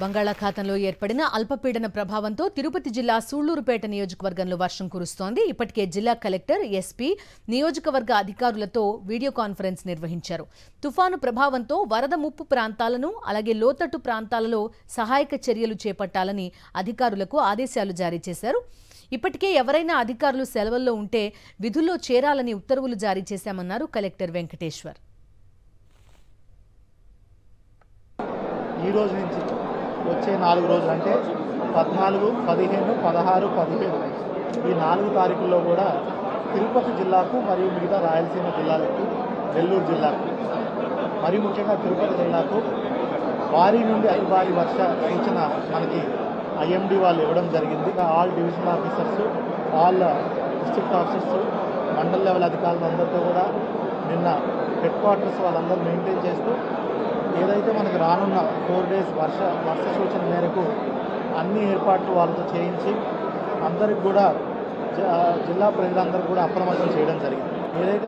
బంగాళాఖాతంలో ఏర్పడిన అల్పపీడన ప్రభావంతో తిరుపతి జిల్లా సూళ్ళూరుపేట నియోజకవర్గంలో వర్షం కురుస్తోంది. ఇప్పటికే జిల్లా కలెక్టర్ ఎస్పీ నియోజకవర్గ అధికారులతో వీడియో కాన్ఫరెన్స్ నిర్వహించారు. తుఫాను ప్రభావంతో వరద ముప్పు ప్రాంతాలను అలాగే లోతట్టు ప్రాంతాలలో సహాయక చర్యలు చేపట్టాలని అధికారులకు ఆదేశాలు జారీ చేశారు. ఇప్పటికే ఎవరైనా అధికారులు సెలవుల్లో ఉంటే విధుల్లో చేరాలని ఉత్తర్వులు జారీ చేశామన్నారు కలెక్టర్ వెంకటేశ్వర్. ఈ రోజు నుంచి వచ్చే నాలుగు రోజులు అంటే పద్నాలుగు పదిహేను పదహారు పదిహేడు. ఈ నాలుగు తారీఖుల్లో కూడా తిరుపతి జిల్లాకు మరియు మిగతా రాయలసీమ జిల్లాలకు నెల్లూరు జిల్లాకు మరి ముఖ్యంగా తిరుపతి జిల్లాకు భారీ నుండి అతి భారీ వర్ష సూచన మనకి ఐఎండి వాళ్ళు ఇవ్వడం జరిగింది. All divisional officers all district officers mandal level అధికారులందరితో కూడా నిన్న హెడ్ క్వార్టర్స్ వాళ్ళందరూ మెయింటైన్ చేస్తూ ఏదైతే మనకు రానున్న ఫోర్ డేస్ వర్ష వర్ష సూచన మేరకు అన్ని ఏర్పాట్లు వాళ్ళతో చేయించి అందరికి కూడా జిల్లా ప్రజలందరికీ కూడా అప్రమత్తం చేయడం జరిగింది. ఏదైతే